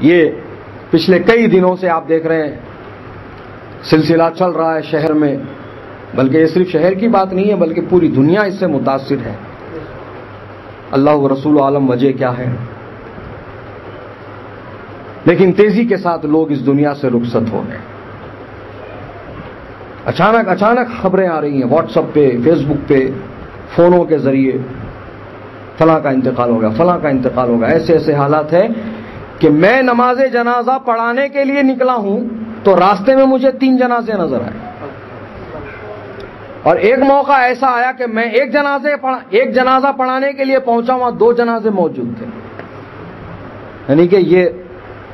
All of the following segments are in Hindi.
ये पिछले कई दिनों से आप देख रहे हैं। सिलसिला चल रहा है शहर में। बल्कि ये सिर्फ़ शहर की बात नहीं है, बल्कि पूरी दुनिया इससे मुतासर है। अल्लाह रसूल आलम वजह क्या है? लेकिन तेज़ी के साथ लोग इस दुनिया से रुखसत हो गए। अचानक अचानक खबरें आ रही हैं व्हाट्सएप पे फेसबुक पे, फोनों के ज़रिए। फला का इंतकाल होगा फला का इंतकाल होगा ऐसे ऐसे हालात है कि मैं नमाज़ जनाजा पढ़ाने के लिए निकला हूँ तो रास्ते में मुझे तीन जनाजे नज़र आए। और एक मौका ऐसा आया कि मैं एक जनाजे पढ़ा, एक जनाजा पढ़ाने के लिए पहुँचा वहाँ दो जनाजे मौजूद थे। यानी कि ये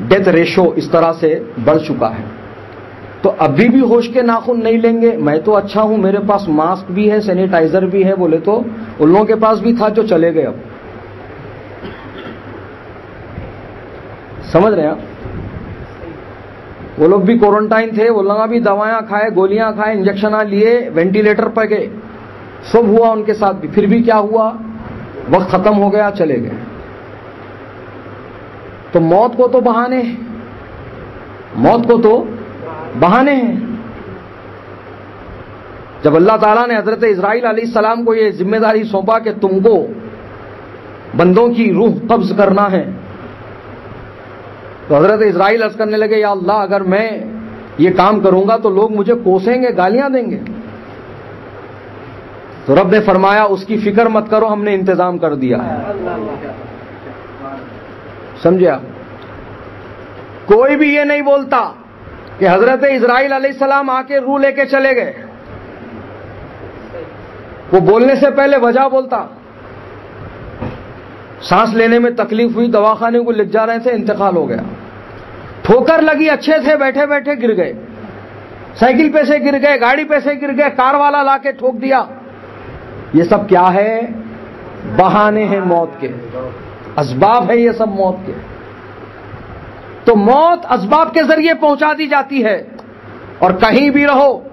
डेथ रेशो इस तरह से बढ़ चुका है। तो अभी भी होश के नाखून नहीं लेंगे। मैं तो अच्छा हूँ, मेरे पास मास्क भी है, सैनिटाइजर भी है, बोले तो उन लोगों के पास भी था जो चले गए अब। समझ रहे हैं वो लोग भी क्वारंटाइन थे, वो लोग भी दवाएँ खाए, गोलियाँ खाए इंजेक्शन लिए वेंटिलेटर पर गए। सब हुआ उनके साथ भी। फिर भी क्या हुआ? वक्त खत्म हो गया, चले गए। तो मौत को तो बहाने मौत को तो बहाने हैं। जब अल्लाह ताला ने हज़रत इसराइल सलाम को यह ज़िम्मेदारी सौंपा कि तुमको बंदों की रूह कब्ज करना है तो हज़रत इसराइल अर्ज़ करने लगे, या अल्लाह, अगर मैं ये काम करूँगा तो लोग मुझे कोसेंगे, गालियाँ देंगे. तो रब ने फरमाया, उसकी फ़िक्र मत करो, हमने इंतज़ाम कर दिया समझे आप? कोई भी ये नहीं बोलता कि हज़रत इसराइल सलाम आके रू लेके चले गए। वो बोलने से पहले वजह बोलता। सांस लेने में तकलीफ़ हुई, दवाखाने को लिख जा रहे थे, इंतकाल हो गया। ठोकर लगी, अच्छे थे बैठे बैठे गिर गए। साइकिल पे से गिर गए, गाड़ी पे से गिर गए, कार वाला लाके ठोक दिया। ये सब क्या है? बहाने हैं मौत के। असबाब है ये सब मौत के। तो मौत असबाब के ज़रिए पहुँचा दी जाती है। और कहीं भी रहो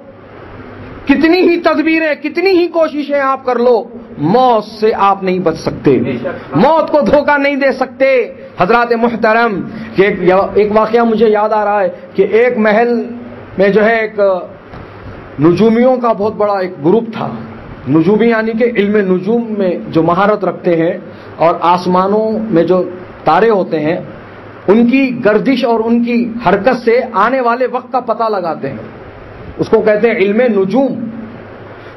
कितनी ही तदबीरें कितनी ही कोशिशें आप कर लो मौत से आप नहीं बच सकते। मौत को धोखा नहीं दे सकते। हज़रत मुहतरम एक, एक वाक्य मुझे याद आ रहा है कि एक महल में जो है एक नजूमियों का बहुत बड़ा एक ग्रुप था। नजूमी यानी कि इल्म नजूम में जो महारत रखते हैं और आसमानों में जो तारे होते हैं उनकी गर्दिश और उनकी हरकत से आने वाले वक्त का पता लगाते हैं। उसको कहते हैं इल्म नजूम।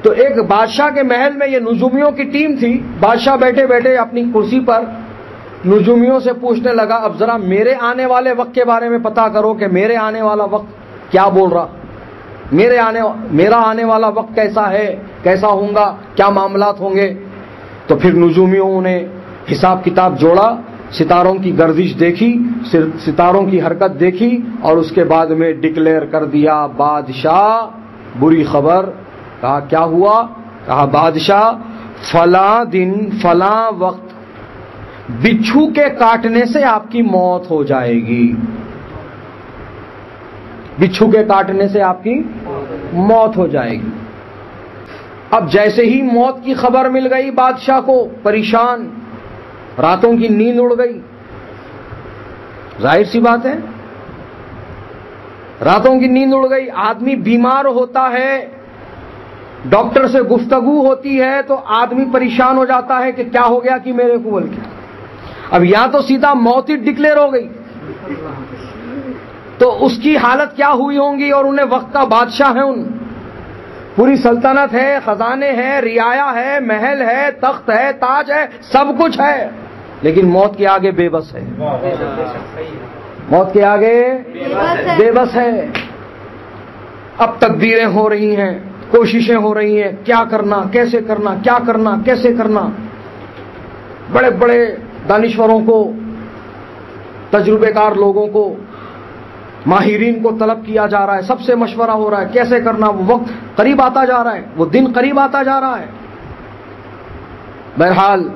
तो एक बादशाह के महल में ये नजूमियों की टीम थी। बादशाह बैठे बैठे अपनी कुर्सी पर नजूमियों से पूछने लगा, अब जरा मेरे आने वाले वक्त के बारे में पता करो कि मेरे आने वाला वक्त क्या बोल रहा? मेरे आने मेरा आने वाला वक्त कैसा है? कैसा होगा क्या मामलात होंगे? तो फिर नजूमियों ने हिसाब किताब जोड़ा। सितारों की गर्दिश देखी सितारों की हरकत देखी और उसके बाद में डिक्लेयर कर दिया, बादशाह, बुरी खबर। कहा, क्या हुआ? कहा, बादशाह, फला दिन, फला वक्त, बिच्छू के काटने से आपकी मौत हो जाएगी। बिच्छू के काटने से आपकी मौत हो जाएगी। अब जैसे ही मौत की खबर मिल गई बादशाह को, परेशान रातों की नींद उड़ गई। ज़ाहिर सी बात है, रातों की नींद उड़ गई, आदमी बीमार होता है, डॉक्टर से गुफ्तगु होती है तो आदमी परेशान हो जाता है कि क्या हो गया कि मेरे को बोल के अब या तो सीधा मौत ही डिक्लेयर हो गई। तो उसकी हालत क्या हुई होंगी और उन्हें वक्त का बादशाह है उन। पूरी सल्तनत है, खजाने हैं, रियाया है, महल है, तख्त है, ताज है, सब कुछ है। लेकिन मौत के आगे बेबस है। मौत के आगे बेबस है। अब तकदीरें हो रही हैं, कोशिशें हो रही हैं, क्या करना, कैसे करना, क्या करना, कैसे करना। बड़े बड़े दानिश्वरों को, तजुर्बेकार लोगों को, माहिरीन को तलब किया जा रहा है। सबसे मशवरा हो रहा है, कैसे करना, वो वक्त करीब आता जा रहा है, वो दिन करीब आता जा रहा है। बहरहाल,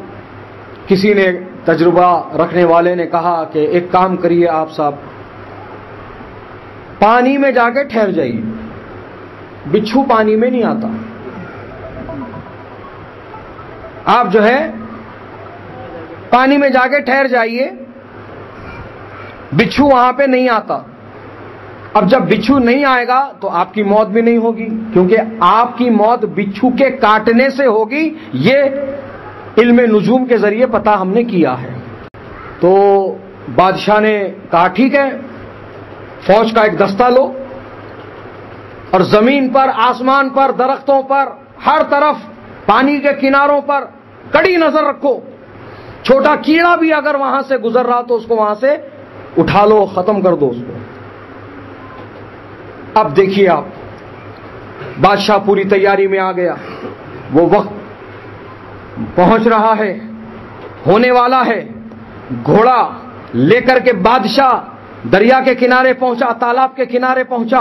किसी ने तजुर्बा रखने वाले ने कहा कि एक काम करिए आप साहब। पानी में जाके ठहर जाइए। बिच्छू पानी में नहीं आता। आप जो है, पानी में जाके ठहर जाइए। बिच्छू वहाँ पे नहीं आता। अब जब बिच्छू नहीं आएगा तो आपकी मौत भी नहीं होगी, क्योंकि आपकी मौत बिच्छू के काटने से होगी। ये इल्म नजूम के ज़रिए पता हमने किया है। तो बादशाह ने कहा, ठीक है, फौज का एक दस्ता लो और ज़मीन पर, आसमान पर, दरख्तों पर, हर तरफ़, पानी के किनारों पर कड़ी नज़र रखो। छोटा कीड़ा भी अगर वहाँ से गुजर रहा तो उसको वहाँ से उठा लो, खत्म कर दो उसको। अब देखिए आप, बादशाह पूरी तैयारी में आ गया। वो वक्त पहुँच रहा है, होने वाला है। घोड़ा लेकर के बादशाह दरिया के किनारे पहुँचा, तालाब के किनारे पहुँचा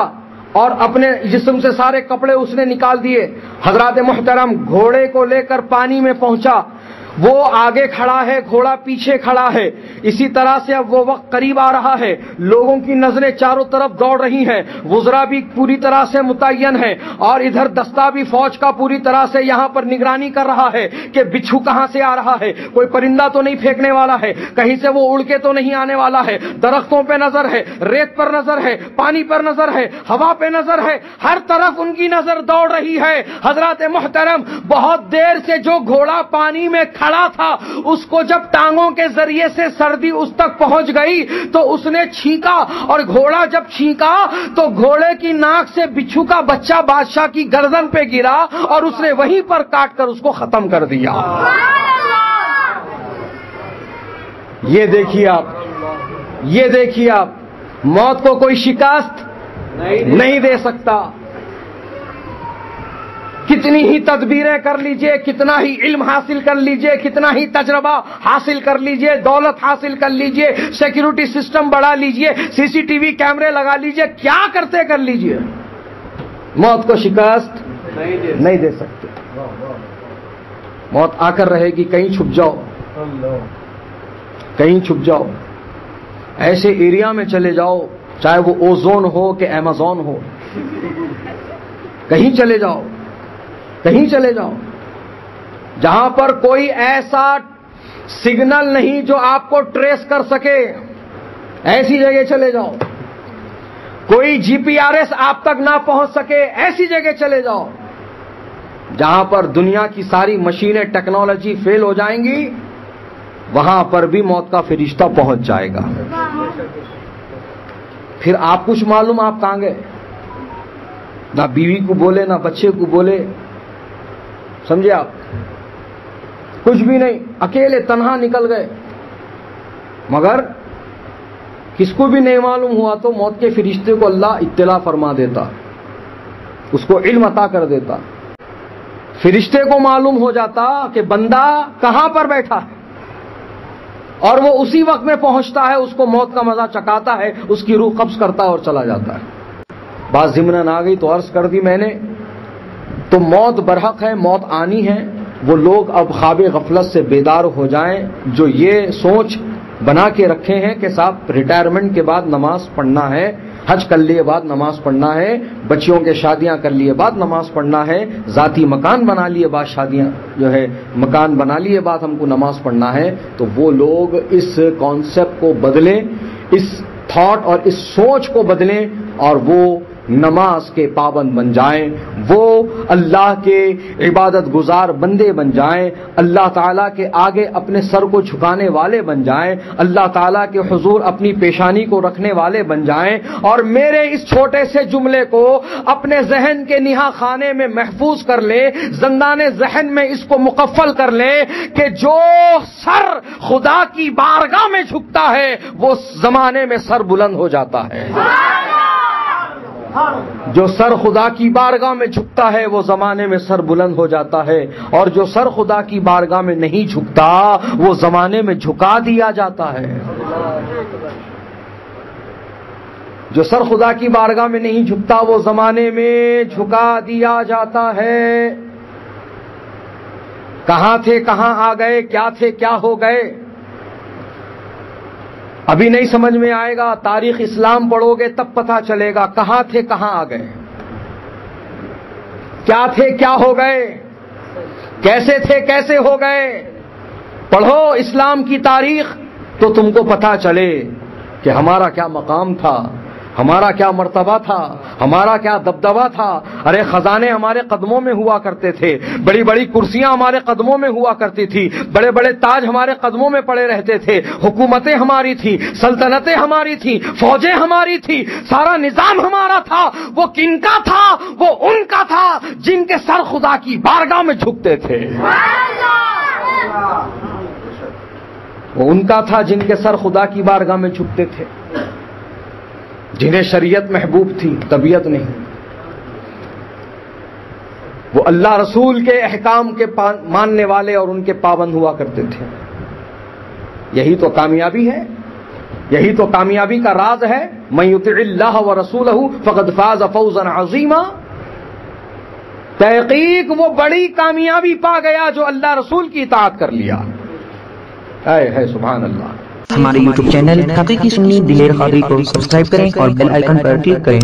और अपने जिस्म से सारे कपड़े उसने निकाल दिए। हज़रत मोहतरम घोड़े को लेकर पानी में पहुँचा वो आगे खड़ा है, घोड़ा पीछे खड़ा है। इसी तरह से अब वो वक्त करीब आ रहा है। लोगों की नज़रें चारों तरफ़ दौड़ रही हैं। वजरा भी पूरी तरह से मुतयन है और इधर दस्ता भी फौज का पूरी तरह से यहाँ पर निगरानी कर रहा है कि बिच्छू कहाँ से आ रहा है। कोई परिंदा तो नहीं फेंकने वाला है। कहीं से वो उड़ के तो नहीं आने वाला है। दरख्तों पर नज़र है, रेत पर नज़र है, पानी पर नज़र है, हवा पे नज़र है। हर तरफ़ उनकी नज़र दौड़ रही है। हज़रत मोहतरम बहुत देर से जो घोड़ा पानी में खड़ा था। उसको जब टांगों के ज़रिए से सर्दी उस तक पहुँच गई तो उसने छींका और घोड़ा जब छींका तो घोड़े की नाक से बिच्छू का बच्चा बादशाह की गर्दन पे गिरा और उसने वहीं पर काट कर उसको खत्म कर दिया। ये देखिए आप ये देखिए आप मौत को कोई शिकास्त नहीं दे सकता। कितनी ही तदबीरें कर लीजिए कितना ही इल्म हासिल कर लीजिए कितना ही तजर्बा हासिल कर लीजिए दौलत हासिल कर लीजिए सिक्योरिटी सिस्टम बढ़ा लीजिए सीसीटीवी कैमरे लगा लीजिए क्या करते कर लीजिए? मौत को शिकस्त नहीं दे, नहीं दे सकते। मौत आकर रहेगी कहीं छुप जाओ। कहीं छुप जाओ। ऐसे एरिया में चले जाओ चाहे वो ओजोन हो कि एमेजोन हो। कहीं चले जाओ। कहीं चले जाओ। जहाँ पर कोई ऐसा सिग्नल नहीं जो आपको ट्रेस कर सके, ऐसी जगह चले जाओ। कोई जीपीआरएस आप तक ना पहुँच सके, ऐसी जगह चले जाओ। जहाँ पर दुनिया की सारी मशीनें, टेक्नोलॉजी फेल हो जाएँगी, वहाँ पर भी मौत का फिरिश्ता पहुँच जाएगा। फिर आप कुछ मालूम आप कहाँ गए? ना बीवी को बोले, ना बच्चे को बोले समझे आप? कुछ भी नहीं, अकेले तनहा निकल गए। मगर किसको भी नहीं मालूम हुआ तो मौत के फिरिश्ते को अल्लाह इत्तला फरमा देता, उसको इल्म अता कर देता। फरिश्ते को मालूम हो जाता कि बंदा कहाँ पर बैठा है, और वो उसी वक्त में पहुँचता है, उसको मौत का मज़ा चकाता है, उसकी रूह कब्ज करता और चला जाता है। बात जिमनन आ गई तो अर्ज़ कर दी मैंने तो मौत बरहक है, मौत आनी है। वो लोग अब ख्वाब गफलत से बेदार हो जाएँ, जो ये सोच बना के रखे हैं कि साहब रिटायरमेंट के बाद नमाज़ पढ़ना है, हज कर लिए बाद नमाज़ पढ़ना है, बच्चियों के शादियाँ कर लिए बाद नमाज़ पढ़ना है, जाति मकान बना लिए बाद शादियाँ, जो है, मकान बना लिए बाद हमको नमाज़ पढ़ना है। तो वो लोग इस कॉन्सेप्ट को बदलें, इस थॉट और इस सोच को बदलें और वो नमाज़ के पाबंद बन जाएँ, वो अल्लाह के इबादत गुजार बंदे बन जाएँ, अल्लाह ताला के आगे अपने सर को झुकाने वाले बन जाएँ, अल्लाह ताला के हुजूर अपनी पेशानी को रखने वाले बन जाएँ, और मेरे इस छोटे से जुमले को अपने जहन के निहा खाने में महफूज कर ले, जंदान जहन में इसको मुकफल कर ले कि जो सर खुदा की बारगाह में झुकता है, वो जमाने में सर बुलंद हो जाता है। जो सर खुदा की बारगाह में झुकता है, वो जमाने में सर बुलंद हो जाता है। और जो सर खुदा की बारगाह में नहीं झुकता, वो जमाने में झुका दिया जाता है। जो सर खुदा की बारगाह में नहीं झुकता, वो जमाने में झुका दिया जाता है। कहाँ थे, कहाँ आ गए, क्या थे, क्या हो गए? अभी नहीं समझ में आएगा, तारीख इस्लाम पढ़ोगे तब पता चलेगा कहाँ थे, कहाँ आ गए। क्या थे, क्या हो गए, कैसे थे, कैसे हो गए। पढ़ो इस्लाम की तारीख तो तुमको पता चले कि हमारा क्या मकाम था। हमारा क्या मर्तबा था? हमारा क्या दबदबा था? अरे खजाने हमारे कदमों में हुआ करते थे। बड़ी बड़ी कुर्सियाँ हमारे कदमों में हुआ करती थी। बड़े बड़े ताज हमारे कदमों में पड़े रहते थे। हुकूमतें हमारी थी, सल्तनतें हमारी थी, फौजें हमारी थी। सारा निज़ाम हमारा था। वो किनका था? वो उनका था, जिनके सर खुदा की बारगाह में झुकते थे। वो उनका था, जिनके सर खुदा की बारगाह में झुकते थे। जिन्हें शरीयत महबूब थी तबीयत नहीं। वो अल्लाह रसूल के अहकाम के मानने वाले और उनके पाबंद हुआ करते थे। यही तो कामयाबी है यही तो कामयाबी का राज है। मयुतल्लाह व रसूल फ़कत फाज फौजन अजीमा। तहकीक वो बड़ी कामयाबी पा गया जो अल्लाह रसूल की इतात कर लिया। है, है सुबहान अल्लाह। हमारे YouTube चैनल खबरें की सुननी दिलेर खादरी को सब्सक्राइब करें और बेल आइकन पर क्लिक करें।